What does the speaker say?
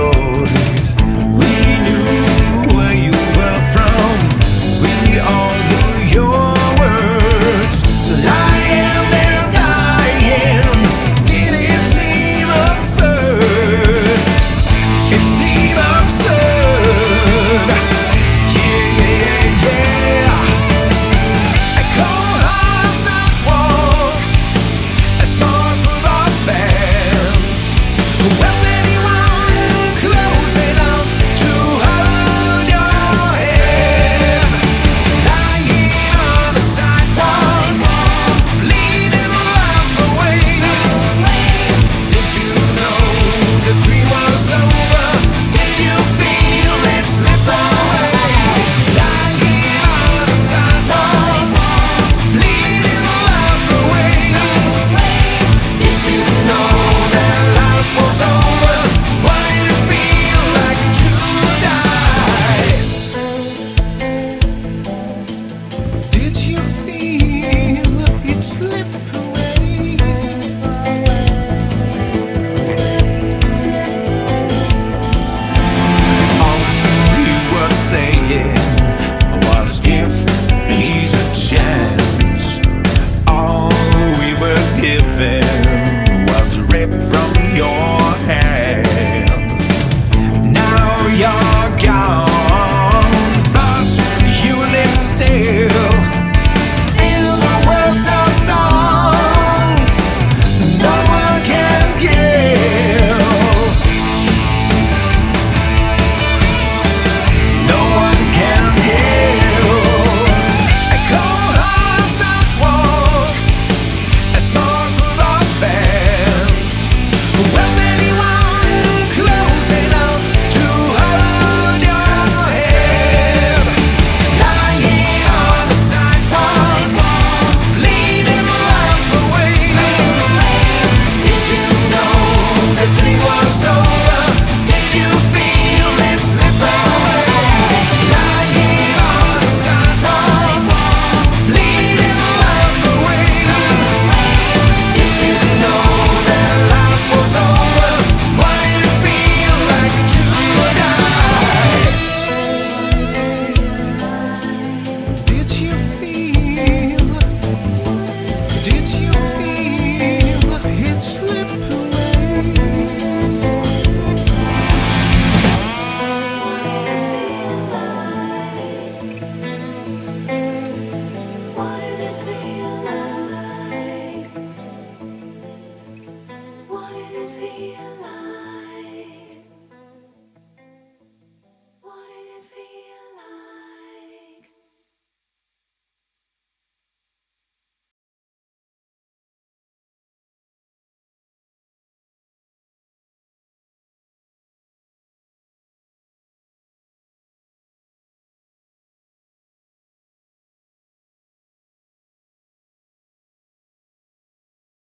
Lord.